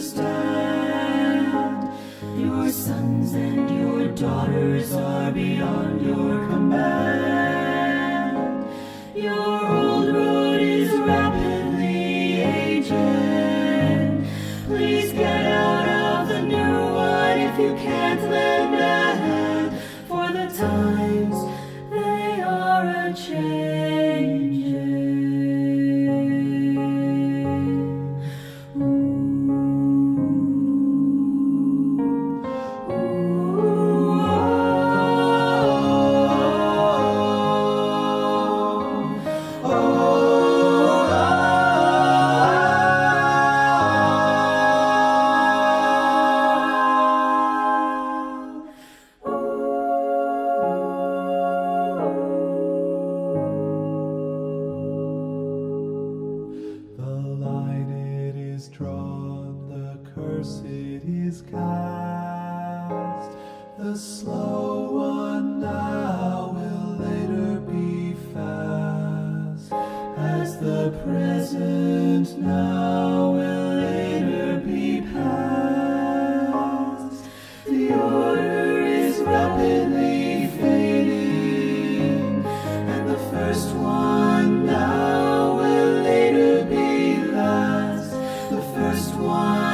understand. Your sons and your daughters are beyond your command. your cast. The slow one now will later be fast, as the present now will later be past. The order is rapidly fading, and the first one now will later be last. The first one.